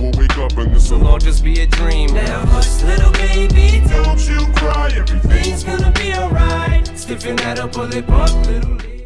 we'll wake up and this will all just be a dream. Now hush, little baby, Don't you cry, everything's gonna be alright. Stiffen that up, pull it up, little lady.